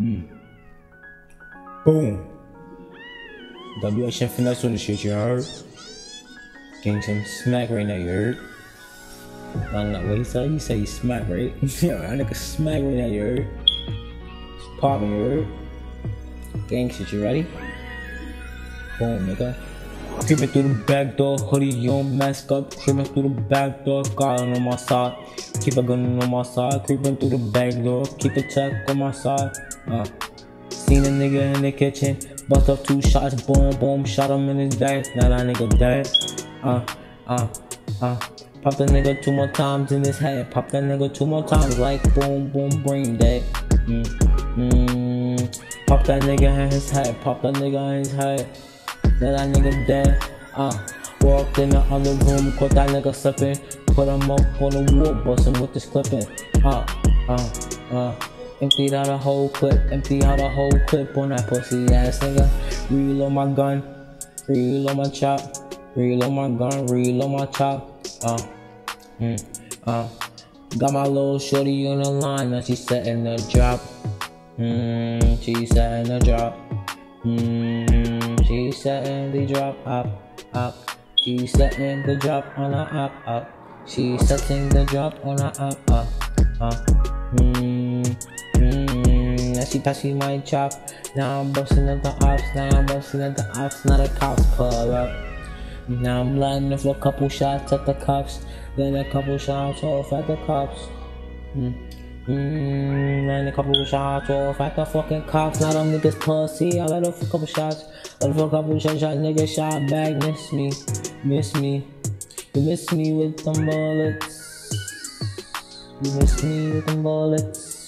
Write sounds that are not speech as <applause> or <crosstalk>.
Mm. Boom. WSGM finesse on the shit, you heard? Getting some smack right now, you heard? I don't know what he said. He said he smack, right? <laughs> yeah, that nigga smack right now, you heard? It's popping, you heard? Gang shit, you ready? Boom, nigga. Creeping through the back door, hoodie, you mask up. Creeping through the back door, got on my side. Keep a gun on my side. Creeping through the back door, keep a check on my side. Uh. Seen a nigga in the kitchen, bust up two shots, boom, boom, shot him in his back. Now that nigga dead. Uh, uh, uh. Pop the nigga two more times in his head. Pop that nigga two more times, like boom, boom, brain dead. Mm, mm. Pop that nigga in his head. Pop that nigga in his head. Now that nigga dead. Uh, walked in the other room, caught that nigga slipping. Put him up on the wall, bust him with this clipping. Uh, uh, uh. Emptied out a whole clip, empty out a whole clip on that pussy ass nigga. Reload my gun, reload my chop, reload my gun, reload my chop. Uh, mm, uh. Got my little shorty on the line, now she setting the drop. Mm, she setting the drop. Mm, she setting the drop up, up. She setting the drop on the up, up. She setting the drop on a up, up, up. Mm, mm, now she touching my chop. Now I'm busting at the ops. Now I'm busting at the ops. Now the cops pull up. Now I'm landing for a couple shots at the cops. Then a couple shots off at the cops. Mm. Mm, then a couple shots off at the fucking cops. Now them niggas pussy. I let off a couple shots. Let off a couple shots. Shot nigga shot back. Miss me. Miss me. You miss me with them bullets. You miss me with them bullets.